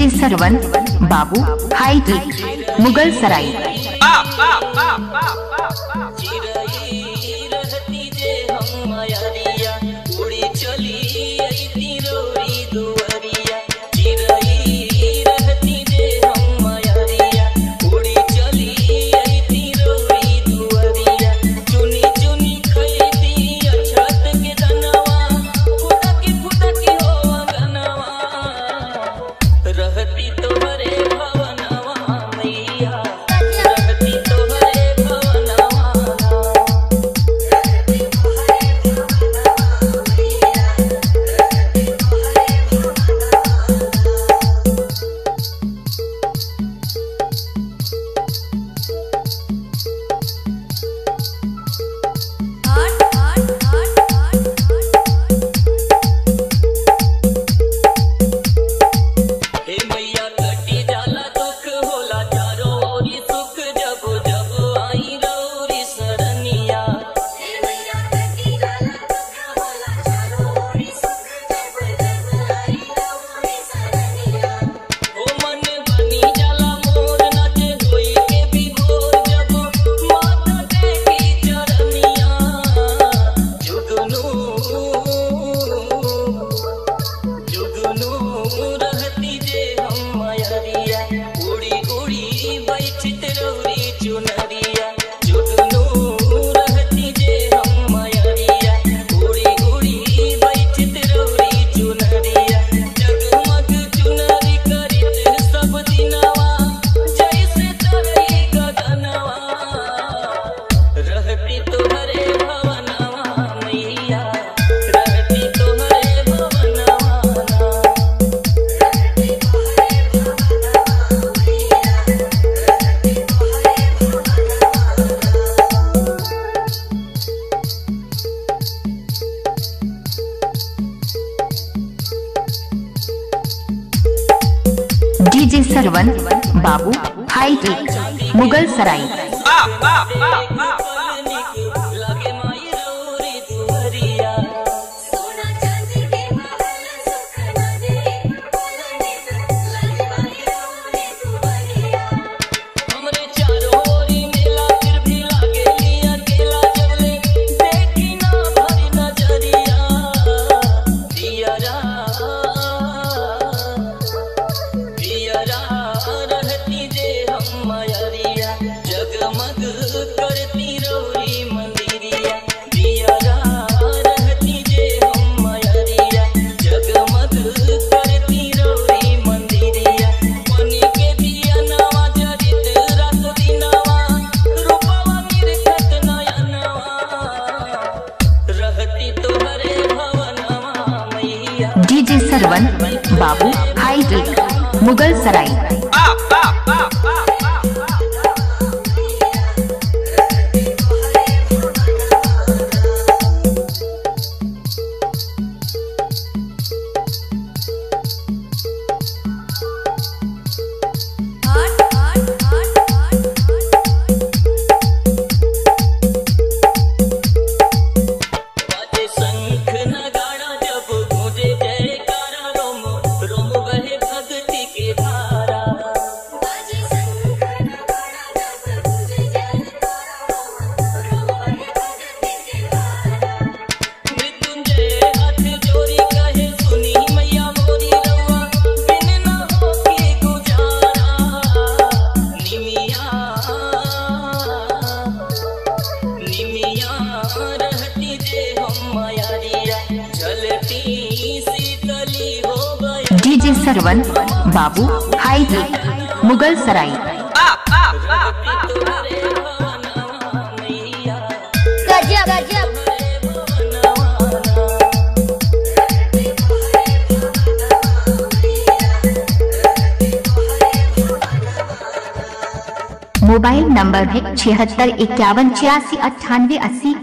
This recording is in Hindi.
जे Sarvan Babu high Mughal Sarai Sarvan Babu high Mughal Sarai. DJ Sarvan Babu hi tech Mughal Sarai DJ Sarvan, Babu high hit Mughal Sarai. Mobile number है छिहत्तर, इक्यावन, छियासी, अट्ठानवे, अस्सी